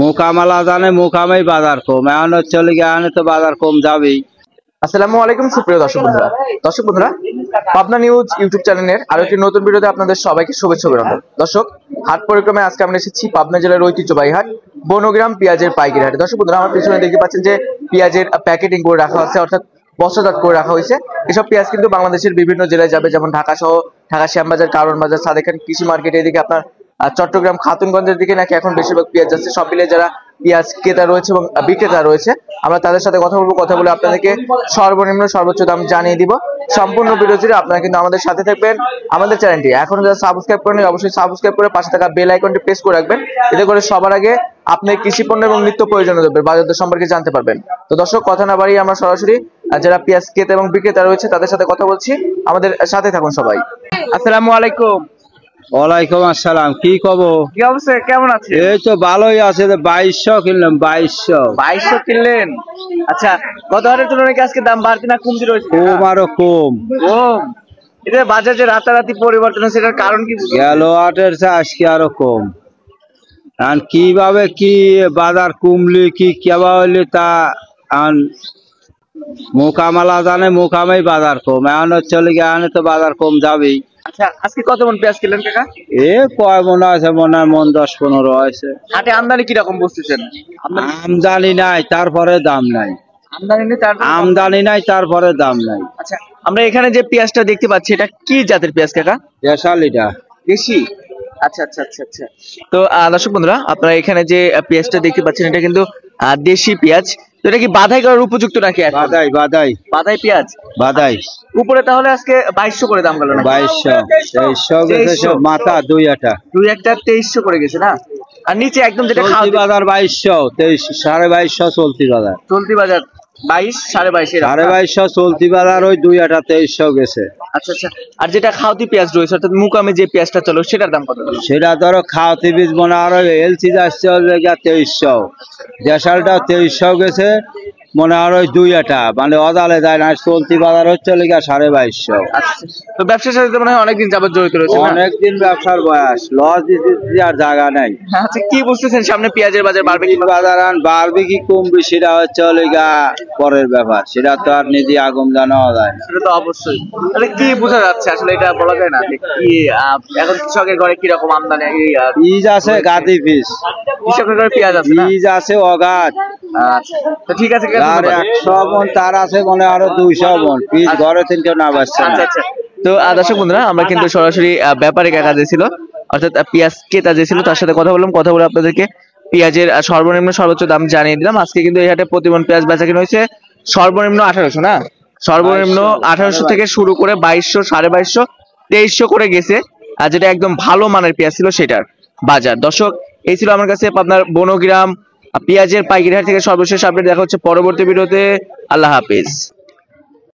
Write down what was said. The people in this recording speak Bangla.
মোকামালা জানে, মোকামেই বাজার কম। এখন চলে গিয়ে, এখন তো বাজার কম যাবেই। পাবনা জেলার ঐতিহ্যবাহী হাট, বনগ্রাম পেঁয়াজের হাট। আমার পিছনে পাচ্ছেন যে পেঁয়াজের প্যাকেটিং করে রাখা অর্থাৎ করে রাখা হয়েছে। এসব পেঁয়াজ কিন্তু বাংলাদেশের বিভিন্ন জেলায় যাবে, যেমন ঢাকা সহ ঢাকা শ্যামবাজার কারণ বাজার সাদেখান কৃষি মার্কেট, এদিকে আপনার আহ, চট্টগ্রাম খাতুনগঞ্জের দিকে নাকি এখন বেশিরভাগ পেঁয়াজ যাচ্ছে। সব মিলিয়ে যারা পেঁয়াজ ক্রেতা রয়েছে এবং বিক্রেতা রয়েছে আমরা তাদের সাথে কথা বলব। কথা বলে আপনাদেরকে সর্বনিম্ন সর্বোচ্চ দাম জানিয়ে দিব। সম্পূর্ণ জুড়ে আপনারা কিন্তু আমাদের সাথে থাকবেন। আমাদের চ্যানেলটি এখন যারা সাবস্ক্রাইব করেন অবশ্যই সাবস্ক্রাইব করে পাশে থাকা বেল আইকনটি প্রেস করে রাখবেন। এতে করে সবার আগে আপনি কৃষি পণ্য এবং নিত্য প্রয়োজনীয় দ্রব্যের বাজারদের সম্পর্কে জানতে পারবেন। তো দর্শক কথা না বাড়িয়ে আমরা সরাসরি যারা পেঁয়াজ ক্রেতা এবং বিক্রেতা রয়েছে তাদের সাথে কথা বলছি। আমাদের সাথে থাকুন সবাই। আসসালামু আলাইকুম। ওয়ালাইকুম আসসালাম কি কব কি অবস্থা? কেমন আছে এই তো ভালোই আছে বাইশশো কিনলাম বাইশশো। বাইশশো কিনলেন? আচ্ছা তুলনায় কি আজকে দাম বাড়তি না কমতি রয়েছে? কম আরও কম। কম। এটা বাজার যে রাতারাতি পরিবর্তন হচ্ছে এটার কারণ কি? গেল আটের আজকে আরও কম। আর কীভাবে কি বাজার কমলি কি কেবা হইলি তা আন মোকামালা জানে মোকামেই বাজার কম। এখন গিয়ে এখন তো বাজার কম যাবেই। আচ্ছা আজকে কত মন পেঁয়াজ কিনলেন কাকা? এ কয় মনে আছে মনে মন দশ পনেরো আছে। হাটে আমদানি কি রকম আমদানি নাই তারপরে দাম নাই। আমদানি নেই তারপরে দাম নাই আচ্ছা আমরা এখানে যে পেঁয়াজটা দেখতে পাচ্ছি এটা কি জাতের পেঁয়াজ কাকা? দেশালিটা দেশি? আচ্ছা আচ্ছা আচ্ছা আচ্ছা। তো দর্শক বন্ধুরা আপনারা এখানে যে পেঁয়াজটা দেখতে পাচ্ছেন এটা কিন্তু দেশি পেঁয়াজ। এটা কি বাধাই করার উপযুক্ত নাকি? বাদাই বাদাই বাধাই। পেঁয়াজ? বাদাই উপরে তাহলে আজকে বাইশশো করে দাম গেল বাইশশো তেইশশো গেছে মাথা দুই আটা। দুই একটা তেইশশো করে গেছে না? আর নিচে একদম যেটা খাওয়া বাজার বাইশশো তেইশ সাড়ে বাইশশো চলতি বাজার। চলতি বাজার বাইশ সাড়ে বাইশ সাড়ে বাইশশো চলতি বাজার ওই দুই আটা তেইশশো গেছে। আচ্ছা আচ্ছা। আর যেটা খাওয়াতি পেঁয়াজ রয়েছে অর্থাৎ মুকামে যে পেঁয়াজটা চলো সেটার দাম কত সেটা ধরো খাওয়াতি বীজ মনে আরও এলসি যাচ্ছে তেইশশো। দেশালটা তেইশশো গেছে মনে হয় ওই দুই আটা মানে অদালে যায় না চলতি বাজার হচ্ছে লেগে সাড়ে বাইশশো। তো ব্যবসার সাথে মনে হয় অনেকদিন যাবত জড়িত রয়েছে অনেকদিন ব্যবসার বয়স লস দিতে আর জায়গা নাই। আচ্ছা কি বুঝতেছেন সামনে পেঁয়াজের বাজার বাড়বে কি বাজার আন বাড়বে কি কমবে সেটা হচ্ছে লেগা পরের ব্যাপার সেটা তো আর নিজে আগুন জানাও যায় না। সেটা তো অবশ্যই। তাহলে কি বোঝা যাচ্ছে আসলে এটা বলা যায় না যে কি এখন কৃষকের ঘরে কি রকম আমদানি বীজ আছে গাদি পিস কৃষকের ঘরে পেঁয়াজ আছে বীজ আছে অগাধ। তো ঠিক আছে আর একশো মন তার আছে মনে আরও দুইশো মন বীজ ঘরে থেকে কেউ না পাচ্ছে আচ্ছা আচ্ছা। তো দর্শক বন্ধুরা আমরা কিন্তু সরাসরি ব্যাপারী কাকা যে ছিল অর্থাৎ পেঁয়াজ ক্রেতা যে ছিল তার সাথে কথা বললাম কথা বলে আপনাদেরকে পেঁয়াজের সর্বনিম্ন সর্বোচ্চ দাম জানিয়ে দিলাম। আজকে কিন্তু এই হাটে প্রতিমন পেঁয়াজ বেচা কিনা হয়েছে সর্বনিম্ন আঠারোশো না? সর্বনিম্ন আঠারোশো থেকে শুরু করে বাইশশো সাড়ে বাইশশো তেইশশো করে গেছে। আর যেটা একদম ভালো মানের পেঁয়াজ ছিল সেটার বাজার। দর্শক এই ছিল আমার কাছে আপনার বনগ্রাম পেঁয়াজের পাইকারি হাট থেকে সর্বশেষ আপডেট দেখা হচ্ছে পরবর্তী ভিডিওতে। আল্লাহ হাফিজ।